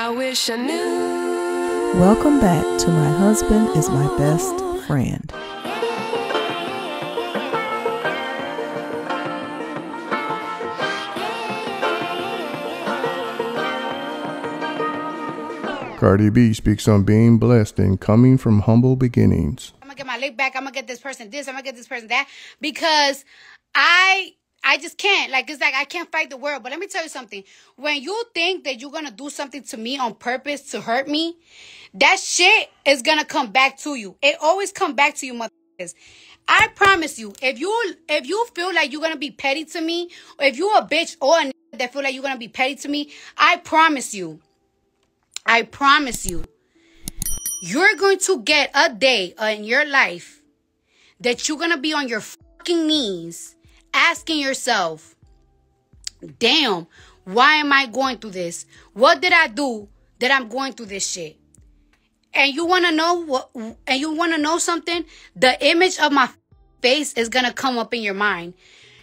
I wish I knew. Welcome back to My Husband is My Best Friend. Cardi B speaks on being blessed and coming from humble beginnings. I'm gonna get my lick back. I'm gonna get this person this. I'm gonna get this person that because I I just can't. Like it's like I can't fight the world. But let me tell you something. When you think that you're gonna do something to me on purpose to hurt me, that shit is gonna come back to you. It always come back to you, motherfuckers. I promise you, if you if you feel like you're gonna be petty to me, or if you a bitch or a that feel like you're gonna be petty to me, I promise you, I promise you, you're going to get a day in your life that you're gonna be on your fucking knees asking yourself, damn, why am I going through this? What did I do that I'm going through this shit? And you wanna know what and you wanna know something? The image of my face is gonna come up in your mind.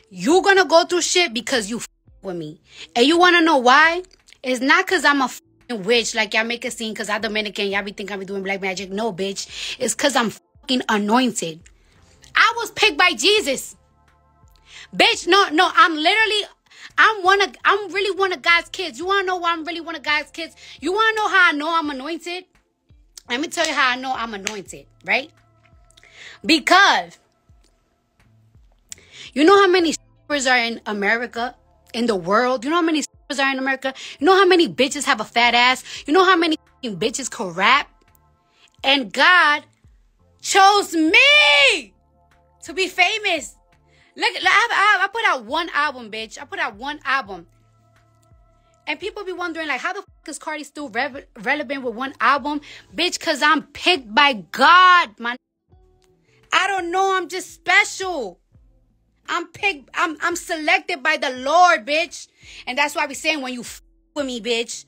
You're gonna go through shit because you with me. And you wanna know why? It's not cause I'm a witch like y'all make a scene cause I'm Dominican, y'all be think I be doing black magic. No, bitch. It's cause I'm fucking anointed. I was picked by Jesus. Bitch, no, no, I'm literally, I'm one of, I'm really one of God's kids. You wanna know why I'm really one of God's kids? You wanna know how I know I'm anointed? Let me tell you how I know I'm anointed, right? Because you know how many strippers are in America, in the world? You know how many strippers are in America? You know how many bitches have a fat ass? You know how many bitches can rap? And God chose me to be famous. Look, I, I, I put out one album, bitch. I put out one album. And people be wondering, like, how the fuck is Cardi still rev- relevant with one album? Bitch, because I'm picked by God, man. I don't know. I'm just special. I'm picked. I'm, I'm selected by the Lord, bitch. And that's why we saying when you f- with me, bitch,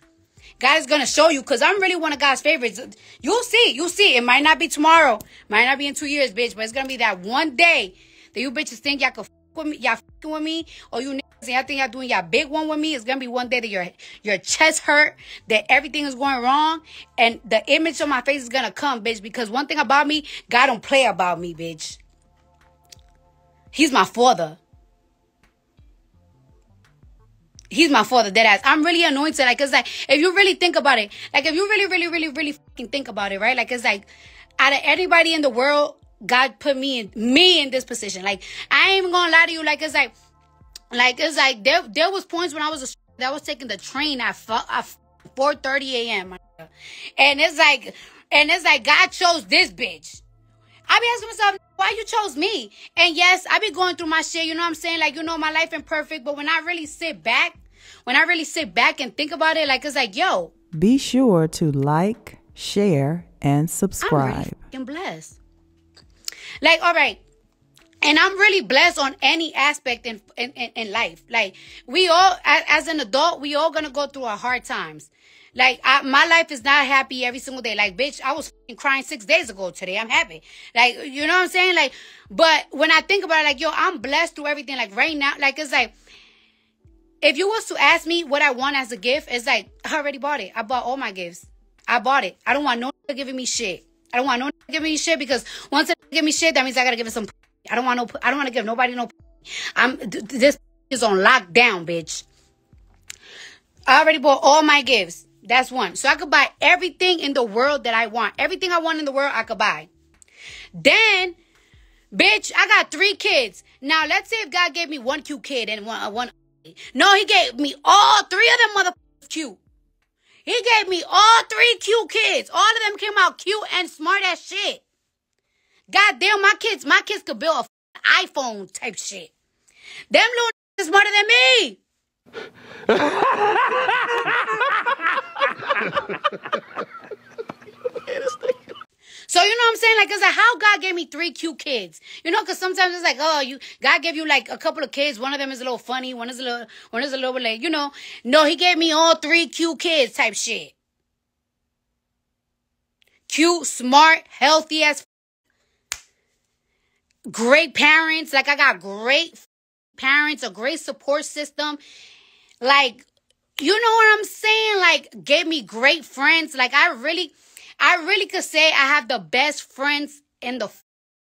God is going to show you because I'm really one of God's favorites. You'll see. You'll see. It might not be tomorrow. Might not be in two years, bitch. But it's going to be that one day that you bitches think y'all could f- with me, y'all fucking with me, or you niggas y'all think y'all doing y'all big one with me. It's gonna be one day that your your chest hurt, that everything is going wrong, and the image of my face is gonna come, bitch. Because one thing about me, God don't play about me, bitch. He's my father. He's my father, dead ass. I'm really anointed. Like, it's like, if you really think about it, like, if you really, really, really, really fucking think about it, right? Like, it's like, out of anybody in the world, God put me in, me in this position. Like, I ain't even gonna lie to you. Like, it's like, like, it's like, there, there was points when I was, a, that was taking the train at, fu- at 4.30 a.m. And it's like, and it's like, God chose this bitch. I be asking myself, why you chose me? And yes, I be going through my shit, you know what I'm saying? Like, you know, my life ain't perfect, but when I really sit back, when I really sit back and think about it, like, it's like, yo, Be sure to like, share, and subscribe. I'm really blessed. Like, all right. And I'm really blessed on any aspect in, in, in, life. Like, we all, as, as an adult, we all gonna go through our hard times. Like, I, my life is not happy every single day. Like, bitch, I was crying six days ago. Today, I'm happy. Like, you know what I'm saying? Like, but when I think about it, like, yo, I'm blessed through everything. Like, right now, like, it's like, if you was to ask me what I want as a gift, it's like, I already bought it. I bought all my gifts. I bought it. I don't want no giving me shit. I don't want no giving me shit because once give me shit, that means I gotta give it some. I don't want no. I don't want to give nobody no. I'm th- th- this is on lockdown, bitch. I already bought all my gifts. That's one. So I could buy everything in the world that I want. Everything I want in the world, I could buy. Then, bitch, I got three kids. Now let's say if God gave me one cute kid and one uh, one. No, He gave me all three of them motherfuckers cute. He gave me all three cute kids. All of them came out cute and smart as shit. God damn, my kids, my kids could build a iPhone type shit. Them little is smarter than me. So you know what I'm saying? Like, it's like how God gave me three cute kids. You know, because sometimes it's like, oh, you God gave you like a couple of kids. One of them is a little funny. One is a little, one is a little like, you know. No, He gave me all three cute kids type shit. Cute, smart, healthy as great parents. Like I got great parents, a great support system. Like you know what I'm saying? Like, gave me great friends. Like, I really, I really could say I have the best friends in the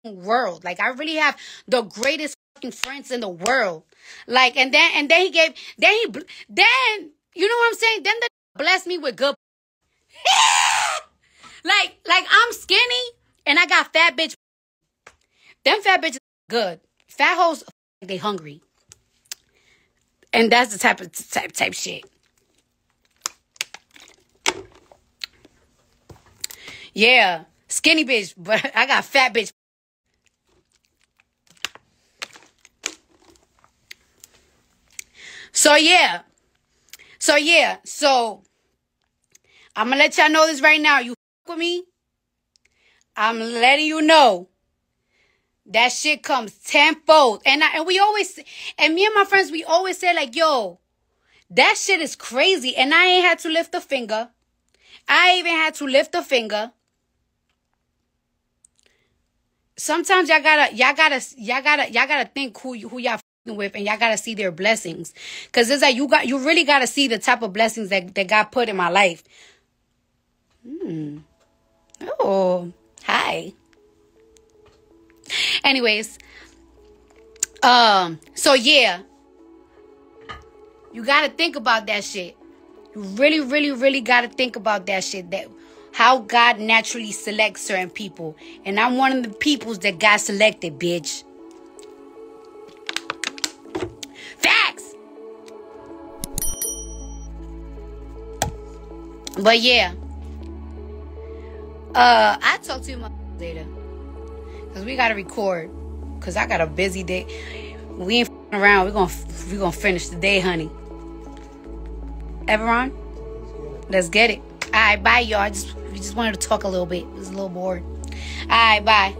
world. Like, I really have the greatest friends in the world. Like, and then, and then he gave, then he, then, you know what I'm saying? Then the blessed me with good. like, like I'm skinny and I got fat bitch. Them fat bitches good. Fat hoes, they hungry. And that's the type of type type shit. Yeah, skinny bitch, but I got fat bitch. So yeah. So yeah. So I'm gonna let y'all know this right now. You with me? I'm letting you know that shit comes tenfold. And I, and we always and me and my friends we always say like, yo, that shit is crazy. And I ain't had to lift a finger. I even had to lift a finger sometimes y'all gotta y'all gotta y'all gotta y'all gotta think who who y'all with and y'all gotta see their blessings because it's like you got you really gotta see the type of blessings that, that god put in my life hmm oh hi anyways um so yeah you gotta think about that shit you really really really gotta think about that shit that how God naturally selects certain people. And I'm one of the peoples that got selected, bitch. Facts! But yeah. Uh, I talk to you later. Cause we gotta record. Cause I got a busy day. We ain't around. We're gonna we gonna finish the day, honey. Everyone, let's get it. All right, bye, y'all. Just we just wanted to talk a little bit. It was a little bored. All right, bye.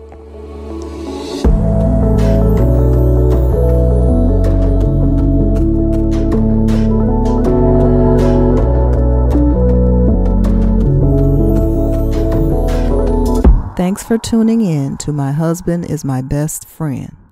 Thanks for tuning in to My Husband is My Best Friend.